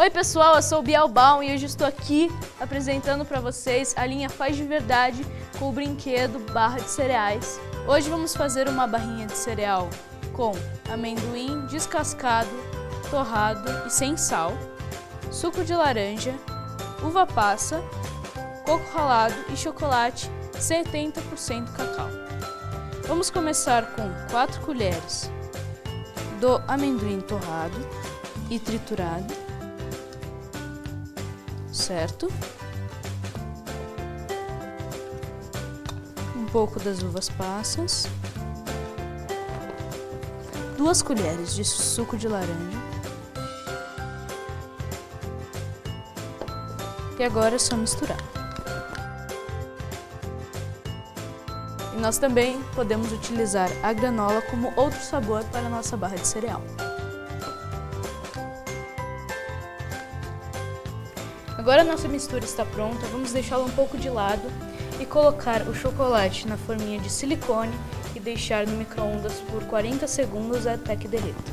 Oi pessoal, eu sou o Biel Baum e hoje estou aqui apresentando para vocês a linha Faz de Verdade com o brinquedo barra de cereais. Hoje vamos fazer uma barrinha de cereal com amendoim descascado, torrado e sem sal, suco de laranja, uva passa, coco ralado e chocolate 70% cacau. Vamos começar com 4 colheres do amendoim torrado e triturado certo? Um pouco das uvas passas. Duas colheres de suco de laranja. E agora é só misturar. E nós também podemos utilizar a granola como outro sabor para a nossa barra de cereal. Agora a nossa mistura está pronta, vamos deixá-la um pouco de lado e colocar o chocolate na forminha de silicone e deixar no micro-ondas por 40 segundos até que derreta.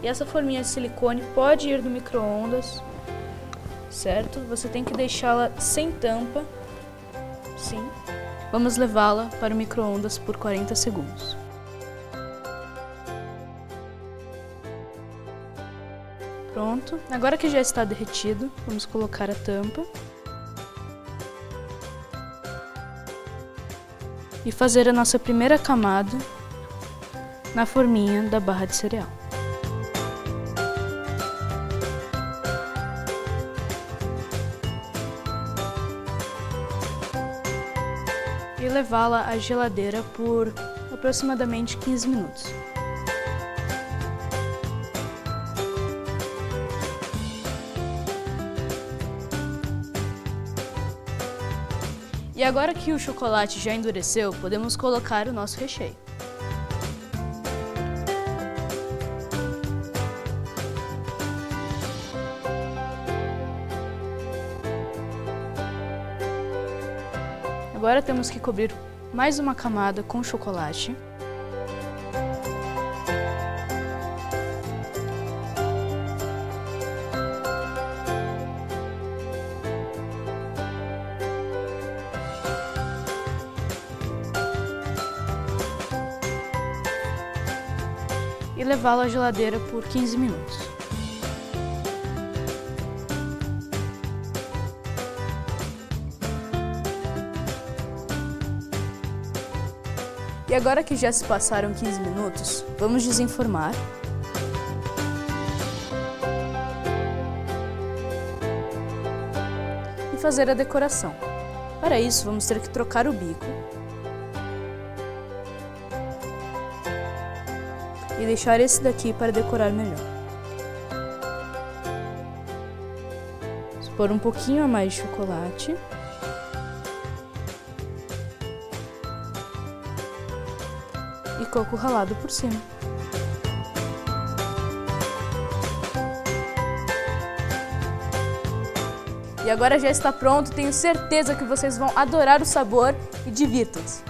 E essa forminha de silicone pode ir no micro-ondas, certo? Você tem que deixá-la sem tampa, Vamos levá-la para o micro-ondas por 40 segundos. Pronto. Agora que já está derretido, vamos colocar a tampa. E fazer a nossa primeira camada na forminha da barra de cereal. E levá-la à geladeira por aproximadamente 15 minutos. E agora que o chocolate já endureceu, podemos colocar o nosso recheio. Agora temos que cobrir mais uma camada com chocolate. E levá-lo à geladeira por 15 minutos. E agora que já se passaram 15 minutos, vamos desenformar. E fazer a decoração. Para isso, vamos ter que trocar o bico. E deixar esse daqui para decorar melhor. Vamos pôr um pouquinho a mais de chocolate. E coco ralado por cima. E agora já está pronto, tenho certeza que vocês vão adorar o sabor e divirtam-se!